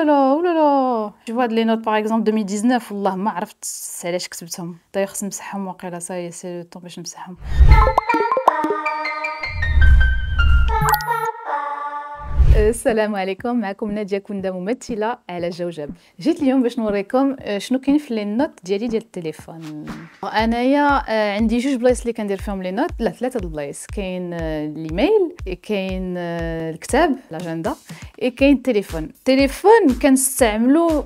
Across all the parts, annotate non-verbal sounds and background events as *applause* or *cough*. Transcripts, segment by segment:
لا لا لا لا جو هاد لي نوت باغ اكزومبل 2019 والله ما عرفت علاش كتبتهم دايوغ خصني نمسحهم واقيلا صاي سي لو طون باش نمسحهم السلام عليكم. معكم نادية كوندا ممثلة على جوجب. جيت اليوم باش نوريكم آه، شنو كاين في les notes ديالي ديال التليفون. انايا آه، عندي جوج بلايص اللي كندير فيهم les notes. لا ثلاثة البلايص. كاين آه، الإيميل كاين الكتاب لاجندا كاين التليفون. التليفون كنستعملو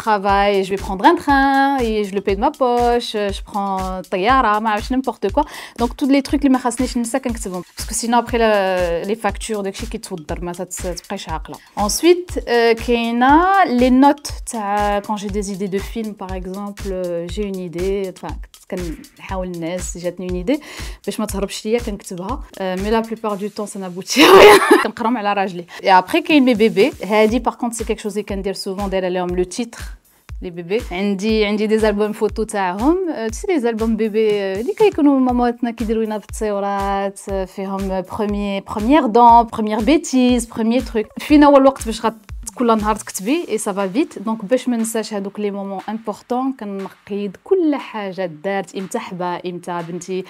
travail je vais prendre un train et je le paye de ma poche je prends طياره ما عرفتش n'importe quoi donc tous les trucs اللي ما خاصنيش ننسى كنكتبهم parce que sinon après les factures داكشي كيتوضر ما تبقايش Ensuite, euh, les notes. Quand j'ai des idées de films, par exemple, euh, j'ai une idée. Enfin, j'ai une idée. Je me Mais la plupart du temps, ça n'aboutit à rien. *laughs* Et après, il y a mes bébés. Par contre, c'est quelque chose qui dire souvent le titre Les bébés. عندي عندي des albums photos تاعهم sais les albums bébés اللي كيكونوا ماماتنا كيديروا لنا بالتصويرات فيهم premier première dent première bêtise premier truc. فينا هو الوقت باش كل نهار تكتبي et ça va vite donc باش ما ننساش هذوك les moments importants كنقيد كل حاجة دارت إمتى حبا إمتى بنتي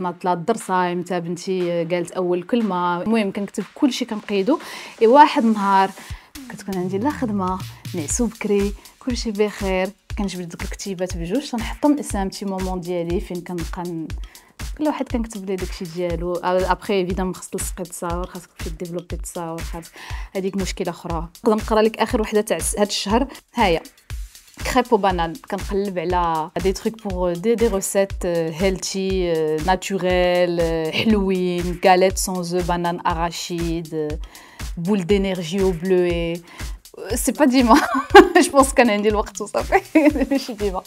ناطله الدرسه إمتى بنتي قالت اول كلمه المهم كنكتب كل شيء كنقيدو اي واحد نهار كتكون عندي لا خدمة نعسو بكري كلشي بخير. كنجبد دوك الكتيبات بجوج تنحطهم اسم تي مومون ديالي فين كنبقى كل واحد كنكتب ليه داكشي ديالو. ابخي ايفيدامون خاص تلصقي تصاور خاصك تمشي ديفلوبي تصاور خاص هذيك مشكلة أخرى. نقدر نقرأ لك آخر وحدة تاع هذا الشهر. هاهي au banane. كنقلب على دي تروك بور دي دي ريسيت هيلثي ناتوريل حلوين galette sans œufs banane arachide boule d'énergie au bleu et euh, c'est pas Dima. *laughs* Je pense qu'on a dit le tout ça fait. *laughs* Je suis Dima.